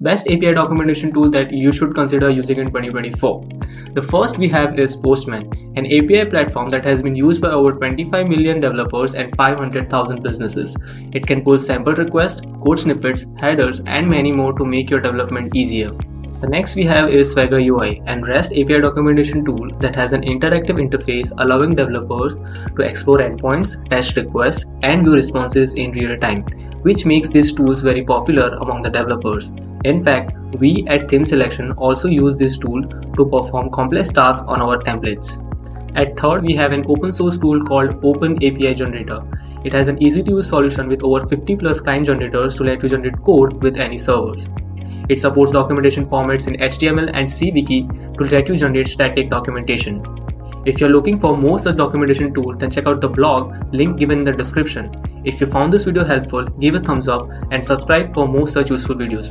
Best API documentation tool that you should consider using in 2024. The first we have is Postman, an API platform that has been used by over 25 million developers and 500,000 businesses. It can pull sample requests, code snippets, headers, and many more to make your development easier. The next we have is Swagger UI, an REST API documentation tool that has an interactive interface allowing developers to explore endpoints, test requests, and view responses in real time, which makes these tools very popular among the developers. In fact, we at Theme Selection also use this tool to perform complex tasks on our templates. At third, we have an open source tool called Open API Generator. It has an easy to use solution with over 50 plus client generators to let you generate code with any servers. It supports documentation formats in HTML and CWiki to let you generate static documentation. If you're looking for more such documentation tool, then check out the blog link given in the description. If you found this video helpful, give a thumbs up and subscribe for more such useful videos.